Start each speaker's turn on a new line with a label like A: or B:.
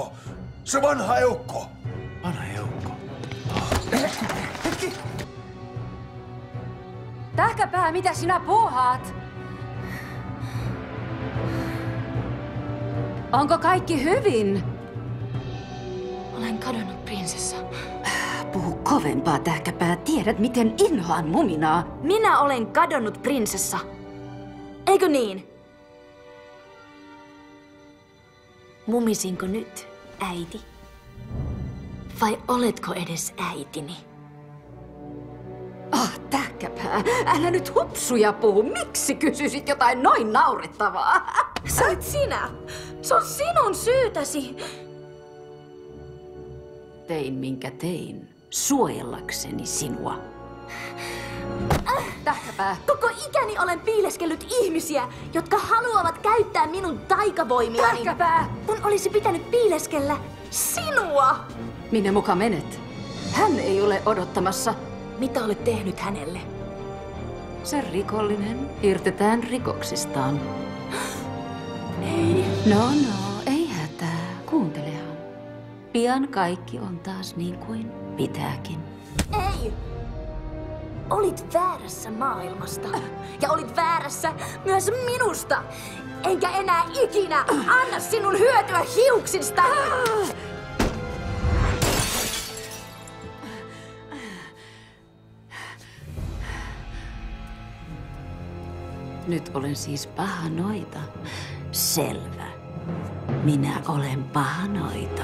A: eukko. Se vanha eukko.
B: Vanha eukko.
C: Tähkäpää, mitä sinä puuhaat? Onko kaikki hyvin?
D: Olen kadonnut prinsessa.
C: Puhu kovempaa, tähkäpää. Tiedät, miten inhoan muminaa.
D: Minä olen kadonnut prinsessa. Eikö niin? Mumisinko nyt, äiti? Vai oletko edes äitini?
C: Ah, tähkäpää, älä nyt hupsuja puhu. Miksi kysyisit jotain noin naurettavaa?
D: Sä olet sinä! Se on sinun syytäsi!
C: Tein minkä tein, suojellakseni sinua. Tähkäpää,
D: Koko ikäni olen piileskellyt ihmisiä, jotka haluavat käyttää minun taikavoimiani.
C: Tähkäpää!
D: Mun olisi pitänyt piileskellä sinua!
C: minne muka menet? Hän ei ole odottamassa.
D: Mitä olet tehnyt hänelle?
C: Se rikollinen hirtetään rikoksistaan.
D: Ei.
C: No, no, ei hätää. Kuuntelehan. Pian kaikki on taas niin kuin pitääkin.
D: Ei! Olit väärässä maailmasta. Ja olit väärässä myös minusta. Enkä enää ikinä anna sinun hyötyä hiuksista.
C: Nyt olen siis pahanoita. Selvä. Minä olen pahanoita.